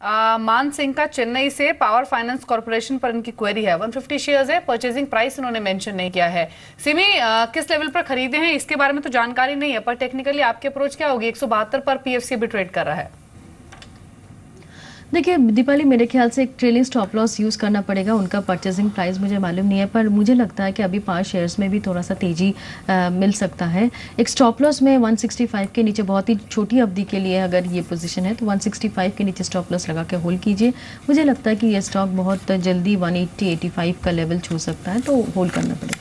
मान सिंह का चेन्नई से पावर फाइनेंस कॉर्पोरेशन पर इनकी क्वेरी है। 150 शेयर्स है परचेजिंग प्राइस इन्होंने मेंशन नहीं किया है। सिमी किस लेवल पर खरीदे हैं? इसके बारे में तो जानकारी नहीं है, पर टेक्निकली आपकी अप्रोच क्या होगी? एक सौ बहत्तर पर पीएफसी भी ट्रेड कर रहा है। देखिए, दीपाली, मेरे ख्याल से एक ट्रेलिंग स्टॉप लॉस यूज़ करना पड़ेगा, उनका परचेजिंग प्राइस मुझे मालूम नहीं है, पर मुझे लगता है कि अभी पाँच शेयर्स में भी थोड़ा सा तेज़ी मिल सकता है। एक स्टॉप लॉस में 165 के नीचे बहुत ही छोटी अवधि के लिए अगर ये पोजीशन है तो 165 के नीचे स्टॉप लॉस लगा के होल्ड कीजिए। मुझे लगता है कि ये स्टॉक बहुत जल्दी 180 85 का लेवल छू सकता है तो होल्ड करना पड़ेगा।